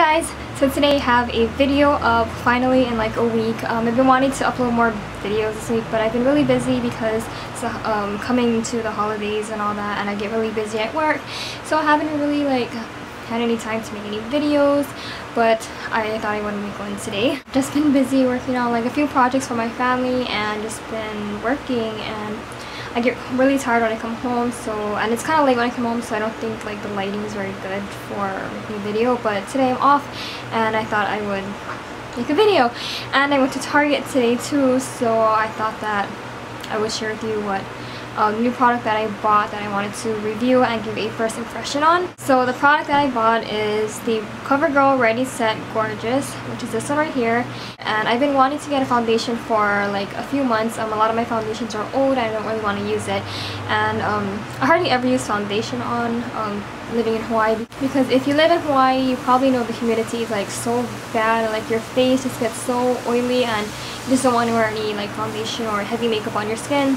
guys! So today I have a video of finally in like a week. Um, I've been wanting to upload more videos this week but I've been really busy because it's um, coming to the holidays and all that and I get really busy at work so I haven't really like had any time to make any videos but I thought I would make one today. Just been busy working on like a few projects for my family and just been working and I get really tired when I come home so and it's kind of late when I come home so I don't think like the lighting is very good for a video but today I'm off and I thought I would make a video. And I went to Target today too so I thought that I would share with you what a new product that I bought that I wanted to review and give a first impression on. So the product that I bought is the CoverGirl Ready Set Gorgeous, which is this one right here. And I've been wanting to get a foundation for like a few months. Um, a lot of my foundations are old I don't really want to use it. And um, I hardly ever use foundation on um, living in Hawaii because if you live in Hawaii you probably know the humidity is like so bad like your face just gets so oily and you just don't want to wear any like foundation or heavy makeup on your skin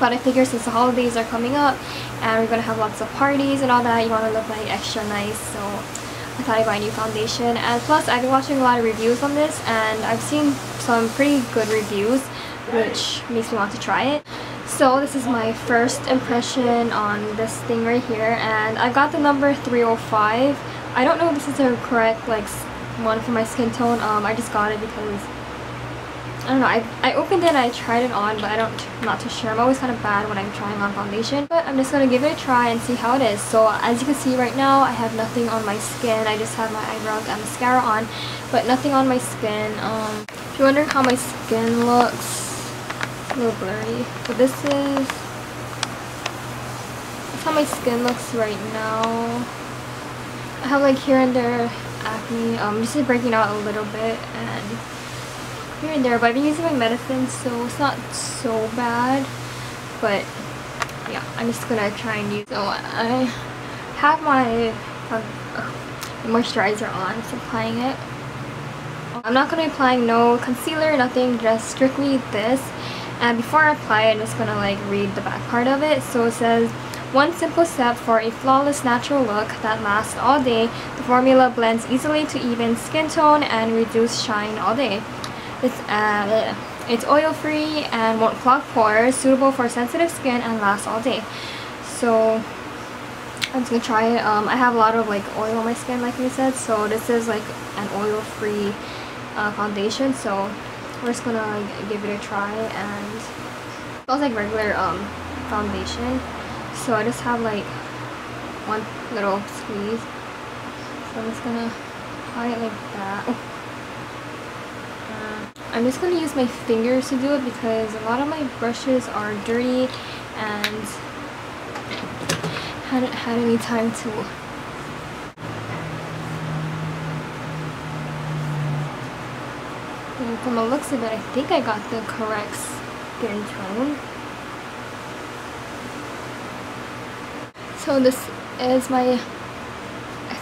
but I figure since the holidays are coming up and we're gonna have lots of parties and all that, you want to look like extra nice. So I thought I'd buy a new foundation. And plus, I've been watching a lot of reviews on this and I've seen some pretty good reviews, which makes me want to try it. So this is my first impression on this thing right here and I got the number 305. I don't know if this is the correct like one for my skin tone. Um, I just got it because I don't know, I, I opened it, I tried it on, but I don't, not too sure. I'm always kind of bad when I'm trying on foundation. But I'm just going to give it a try and see how it is. So as you can see right now, I have nothing on my skin. I just have my eyebrows and mascara on, but nothing on my skin. Um, if you're wondering how my skin looks, a little blurry. But this is, that's how my skin looks right now. I have like here and there acne, um, I'm just breaking out a little bit and here and there, but I've been using my medicine, so it's not so bad. But yeah, I'm just gonna try and use. So I have my uh, moisturizer on, so applying it. I'm not gonna be applying no concealer, nothing, just strictly this. And before I apply it, I'm just gonna like read the back part of it. So it says. One simple step for a flawless natural look that lasts all day. The formula blends easily to even skin tone and reduce shine all day. It's, uh, it's oil-free and won't clog pores, suitable for sensitive skin and lasts all day. So I'm just gonna try it. Um, I have a lot of like oil on my skin like I said, so this is like an oil-free uh, foundation. So we're just gonna give it a try and it smells like regular um, foundation. So I just have like one little squeeze. So I'm just gonna apply it like that. I'm just going to use my fingers to do it because a lot of my brushes are dirty and hadn't had any time to and from the looks of it, I think I got the correct skin tone. So this is my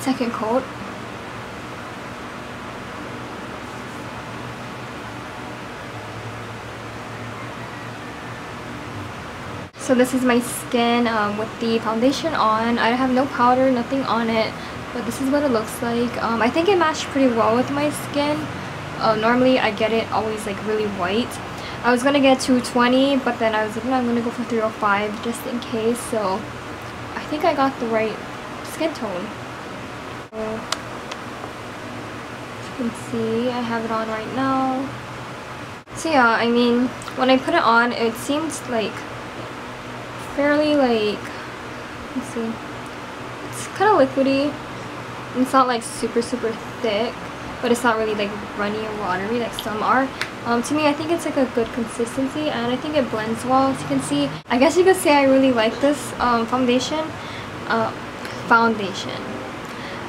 second coat. So this is my skin um, with the foundation on. I have no powder, nothing on it. But this is what it looks like. Um, I think it matched pretty well with my skin. Uh, normally I get it always like really white. I was gonna get 220 but then I was like, no, I'm gonna go for 305 just in case. So I think I got the right skin tone. So, as you can see, I have it on right now. So yeah, I mean, when I put it on, it seems like fairly like, let's see, it's kind of liquidy. It's not like super super thick, but it's not really like runny or watery like some are. Um, to me, I think it's like a good consistency and I think it blends well as you can see. I guess you could say I really like this um, foundation. Uh, foundation.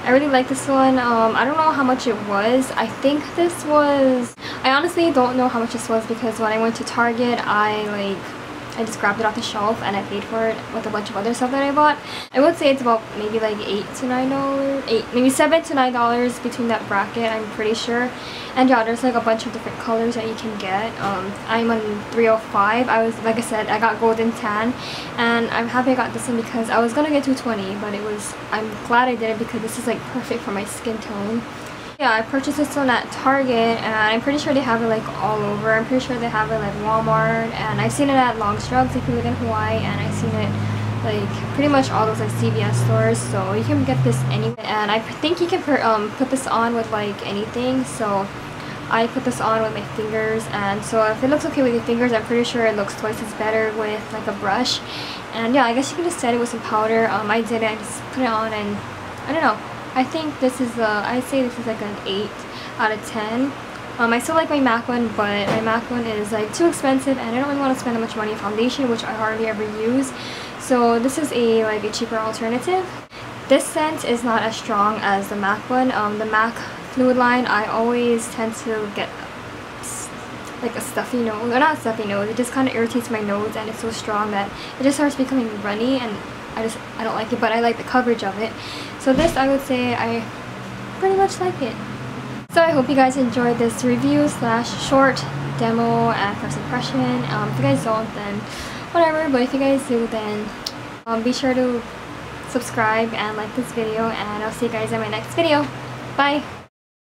I really like this one. Um, I don't know how much it was. I think this was... I honestly don't know how much this was because when I went to Target, I like I just grabbed it off the shelf and I paid for it with a bunch of other stuff that I bought. I would say it's about maybe like 8 to $9, 8 maybe 7 to $9 between that bracket, I'm pretty sure. And yeah, there's like a bunch of different colors that you can get. Um, I'm on 305. I was, like I said, I got golden tan. And I'm happy I got this one because I was going to get 220 but it was, I'm glad I did it because this is like perfect for my skin tone. Yeah, I purchased this one at Target and I'm pretty sure they have it like all over. I'm pretty sure they have it like Walmart and I've seen it at Longs Drugs if you live in Hawaii and I've seen it like pretty much all those like CVS stores so you can get this anywhere and I think you can put, um, put this on with like anything so I put this on with my fingers and so if it looks okay with your fingers I'm pretty sure it looks twice as better with like a brush. And yeah I guess you can just set it with some powder. Um, I did it I just put it on and I don't know I think this is a, I say this is like an 8 out of 10. Um, I still like my MAC one, but my MAC one is like too expensive and I don't really want to spend that much money on foundation, which I hardly ever use. So this is a like a cheaper alternative. This scent is not as strong as the MAC one. Um, the MAC fluid line, I always tend to get like a stuffy nose, or not a stuffy nose, it just kind of irritates my nose and it's so strong that it just starts becoming runny and I just, I don't like it, but I like the coverage of it. So this, I would say I pretty much like it. So I hope you guys enjoyed this review slash short demo and first impression. Um, if you guys don't, then whatever. But if you guys do, then um, be sure to subscribe and like this video. And I'll see you guys in my next video. Bye!